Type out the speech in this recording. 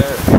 there.